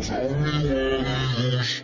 Next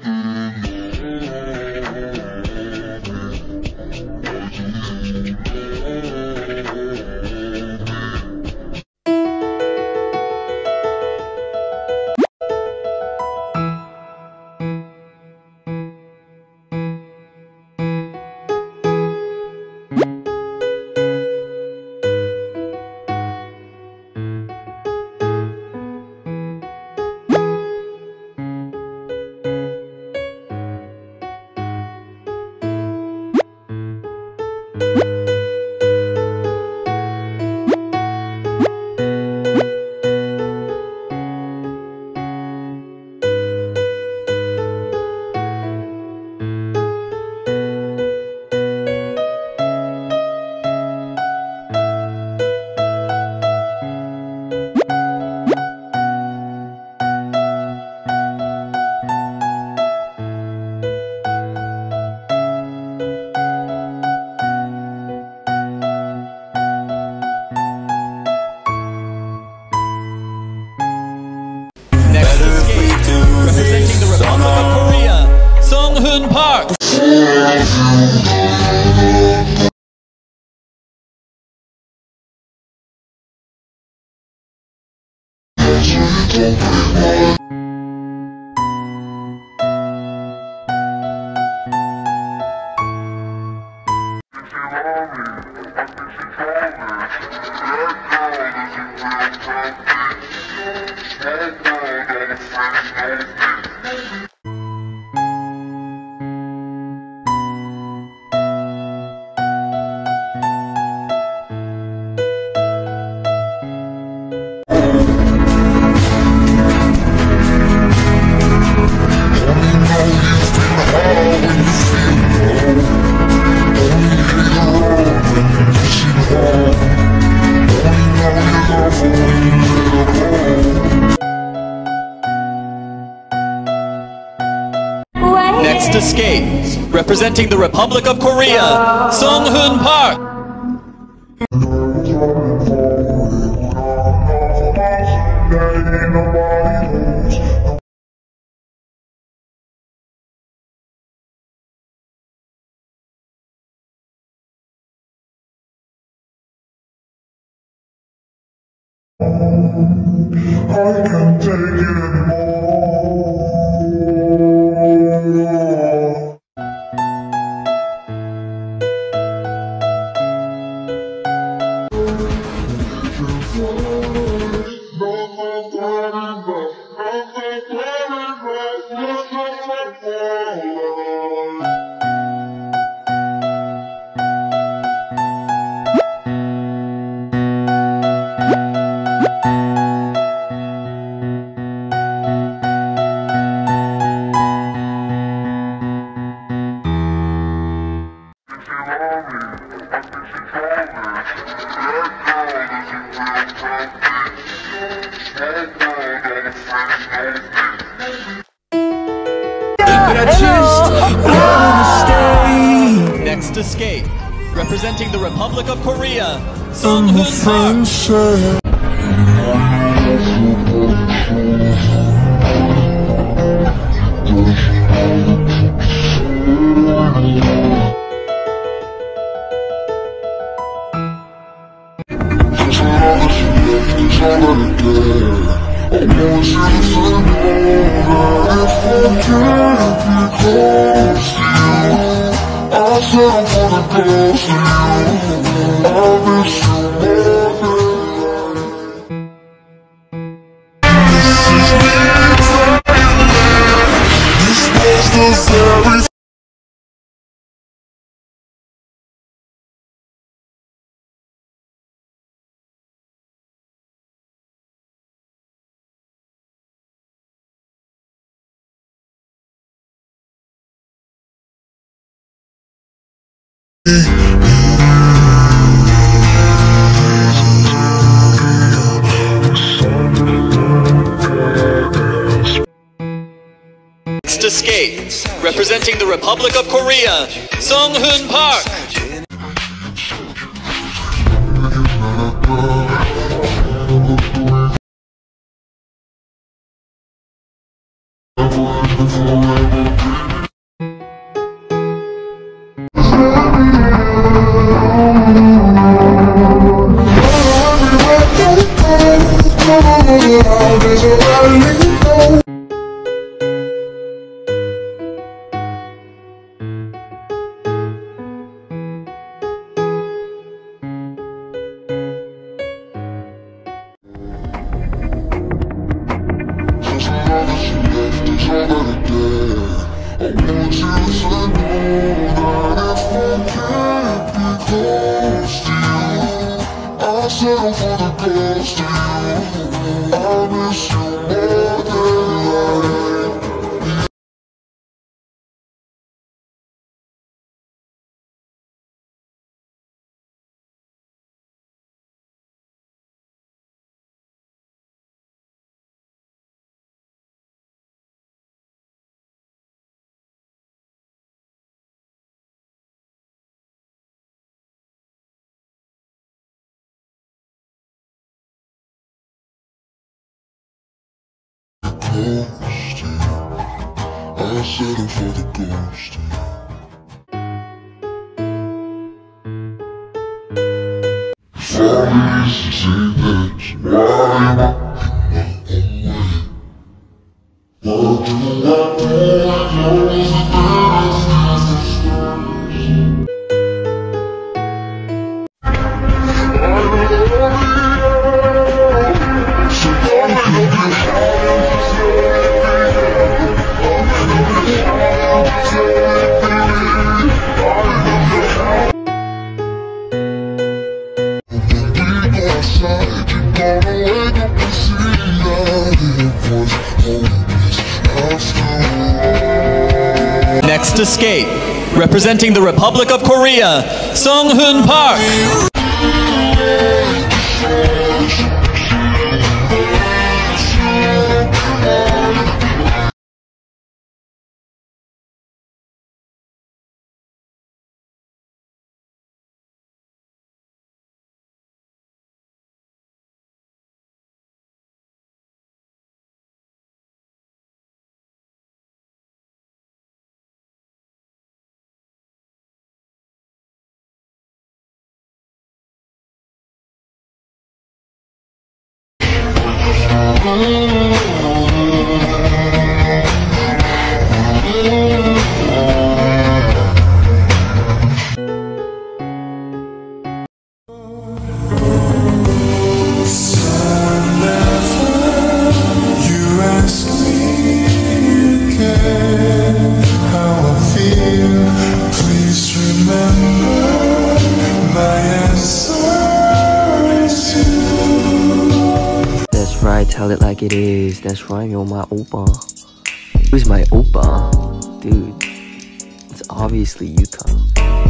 Park. Escape, representing the Republic of Korea, Sung Hoon Park. I can't take it anymore. Next escape, representing the Republic of Korea, Sung Hoon Park. All that I want you to no, that if I can't be close to you, I'll settle for the ghost of you. I miss you more Next escape, representing the Republic of Korea, Sung Hoon Park. settle for the ghost of you. You. I'll settle for the ghost. Sorry, say Next escape. Representing the Republic of Korea, Sung Hoon Park. You tell it like it is. That's right, you're my oppa. Who's my oppa? Dude, it's obviously Yuta.